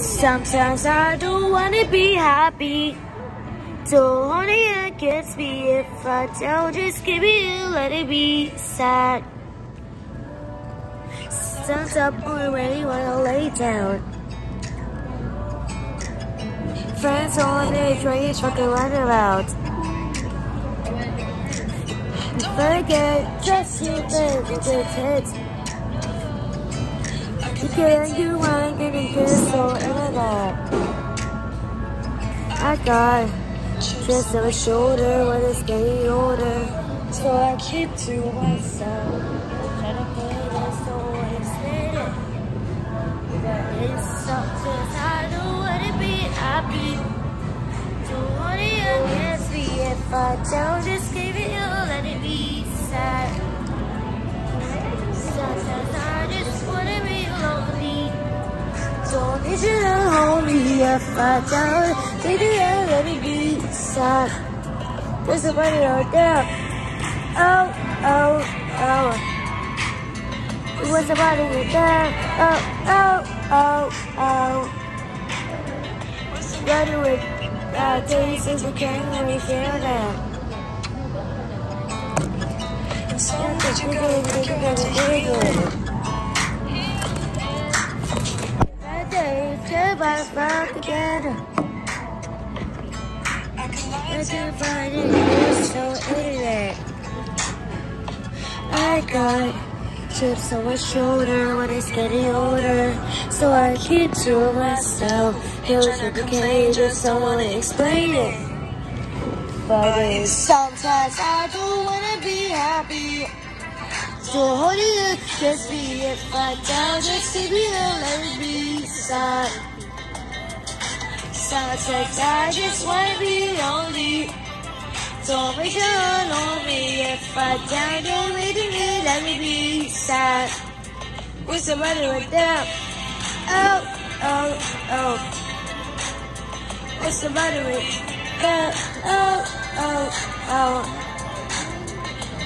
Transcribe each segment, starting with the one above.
Sometimes I don't wanna be happy. So honey, it gets me if I don't just give it, let it be sad. Sometimes I really wanna lay down. Friends on the train, fucking run around. Forget, just you with your kids. You can't do one, getting good, so internet. I got just on my shoulder when it's getting older. So I keep to myself. Try to put it so wasted. But it's something I don't wanna be happy. Don't wanna me if I don't You to hold me if I don't give it you, let it be sad. There's somebody out there. Oh, oh, oh. There's somebody out there. Oh, oh, oh, oh. Running with uh, we can't really feel that. That bodies back together. I can find it so internet. I got chips on my shoulder when it's getting older. So I keep to myself. Like a cage if someone explain it. But it's sometimes I don't wanna be happy. So hold it just be if I don't just see me let it be. Sometimes I just wanna be lonely. Don't make sure on me if I down, don't make me let me be sad. With somebody right there. Oh, oh, oh. What's the matter with there. Oh, oh, oh.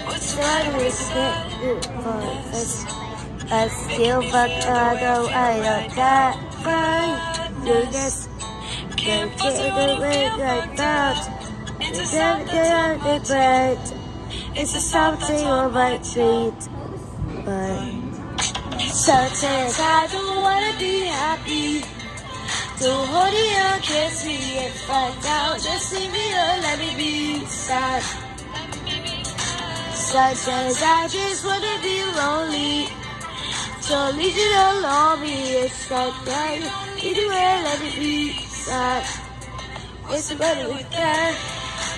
What's the matter with right there. It's, I still fuck I go I don't die fine. Do this. Can't get it like that. Can't get It's everything but it's a something on my feet. But sometimes I don't wanna be happy. Don't hold it or kiss me if I don't. Just leave me alone, let me be sad. Sometimes I just wanna be lonely. So leave it alone me if I die. Either way, let me be sad. It's better with that.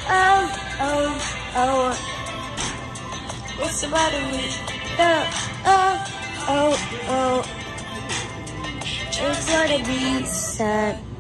Oh, oh, oh. What's the matter with that? Oh, oh, oh. It's gonna oh, oh, oh. be sad.